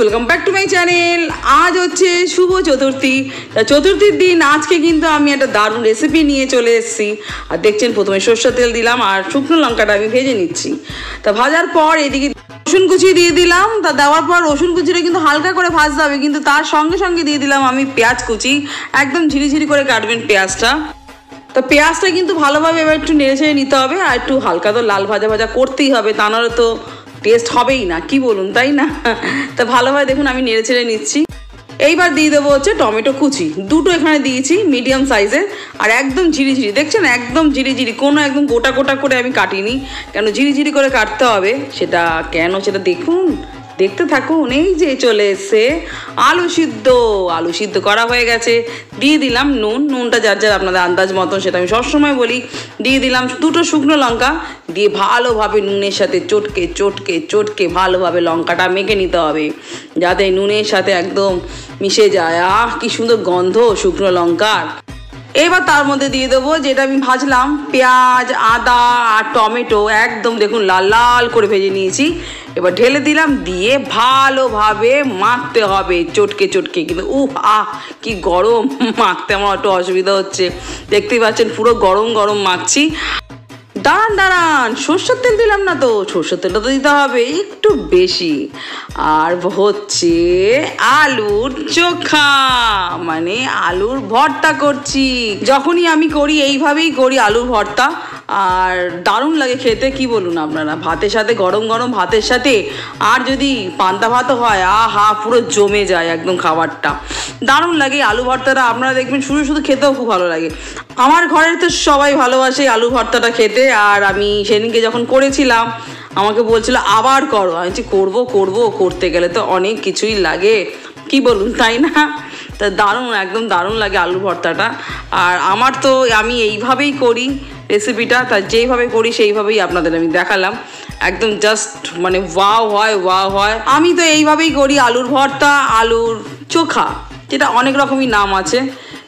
Welcome back to my channel আজ হচ্ছে শুভ চতুর্থী। তা চতুর্থীর দিন আজকে কিন্তু আমি একটা দারুণ রেসিপি নিয়ে চলে এসেছি। আর দেখছেন, প্রথমে সর্ষের তেল দিলাম আর শুকনো লঙ্কাটা আমি ভেজে নিচ্ছি। তা ভাজার পর এদিকে রসুন কুচি দিয়ে দিলাম, তা দেওয়ার পর রসুন কুচিটা কিন্তু হালকা করে ভাজতে হবে, কিন্তু তার সঙ্গে সঙ্গে দিয়ে দিলাম আমি পেঁয়াজ কুচি। একদম ঝিরিঝিরি করে কাটবেন পেঁয়াজটা। তো পেঁয়াজটা কিন্তু ভালোভাবে এবার একটু নেড়ে ছেড়ে নিতে হবে, আর একটু হালকা তো লাল ভাজা ভাজা করতেই হবে, তা নাহলে তো টেস্ট হবেই না, কি বলুন, তাই না? তা ভালোভাবে দেখুন আমি নেড়ে ছেড়ে নিচ্ছি। এইবার দিয়ে দেবো হচ্ছে টমেটো কুচি। দুটো এখানে দিয়েছি মিডিয়াম সাইজের আর একদম ঝিরিঝিরি। দেখছেন? একদম ঝিরিঝিরি। কোনো একদম গোটা গোটা করে আমি কাটিনি। কেন ঝিরিঝিরি করে কাটতে হবে? সেটা কেন? সেটা দেখুন। দেখতে থাকুন, এই যে চলে এসছে আলু সিদ্ধ। আলু সিদ্ধ করা হয়ে গেছে। দিয়ে দিলাম নুন। নুনটা যার যার আপনাদের আন্দাজ মতন সেটা আমি সবসময় বলি। দিয়ে দিলাম দুটো শুকনো লঙ্কা। দিয়ে ভালোভাবে নুনের সাথে চটকে চটকে চটকে ভালোভাবে লঙ্কাটা মেখে নিতে হবে। যাতে নুনের সাথে একদম মিশে যায়। আহ, কি সুন্দর গন্ধ শুকনো লঙ্কার। এবার তার মধ্যে দিয়ে দেবো যেটা আমি ভাজলাম, পেঁয়াজ, আদা আর টমেটো। একদম দেখুন লাল লাল করে ভেজে নিয়েছি। এবার ঢেলে দিলাম, দিয়ে ভালোভাবে মাখতে হবে চটকে চটকে। কিন্তু উহ আহ, কি গরম, মাখতে আমার একটু অসুবিধা হচ্ছে। দেখতেই পাচ্ছেন পুরো গরম গরম মাখছি। দাঁড়ান দাঁড়ান, সর্ষের তেল দিলাম না তো, সর্ষের তেলটা তো দিতে হবে একটু বেশি। আর হচ্ছে আলুর চোখা মানে আলুর ভর্তা করছি। যখনই আমি করি, এইভাবেই করি আলুর ভর্তা। আর দারুণ লাগে খেতে, কি বলুন আপনারা? ভাতের সাথে, গরম গরম ভাতের সাথে, আর যদি পান্তা ভাতও হয় আ হা পুরো জমে যায় একদম খাবারটা। দারুণ লাগে আলু ভর্তাটা, আপনারা দেখবেন শুধু শুধু খেতেও খুব ভালো লাগে। আমার ঘরের তো সবাই ভালোবাসে আলু ভর্তাটা খেতে, আর আমি সেদিনকে যখন করেছিলাম, আমাকে বলছিল, আবার করো। আমি বলছি, করব করব, করতে গেলে তো অনেক কিছুই লাগে। কি বলুন, তাই না? তা দারুণ, একদম দারুণ লাগে আলু ভর্তাটা। আর আমার তো আমি এইভাবেই করি। রেসিপিটা তা যেইভাবে করি, সেইভাবেই আপনাদের আমি দেখালাম। একদম জাস্ট মানে ওয়াও হয় ওয়াও হয়। আমি তো এইভাবেই করি, আলুর ভর্তা, আলুর চোখা, যেটা অনেক রকমই নাম আছে।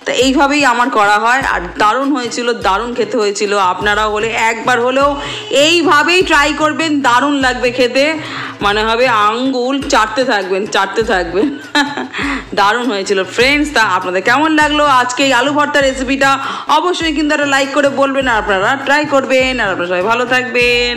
তা এইভাবেই আমার করা হয়, আর দারুণ হয়েছিল, দারুণ খেতে হয়েছিল। আপনারা হলে, একবার হলেও এইভাবেই ট্রাই করবেন, দারুণ লাগবে খেতে। মানে হবে আঙ্গুল চাটতে থাকবেন চাটতে থাকবেন। দারুণ হয়েছিল। ফ্রেন্ডস তা আপনাদের কেমন লাগল? আজকে এই আলু ভর্তা রেসিপিটা অবশ্যই কিন্তু একটা লাইক করে বলবেন আর আপনারা ট্রাই করবেন। আর আপনারা সবাই ভালো থাকবেন।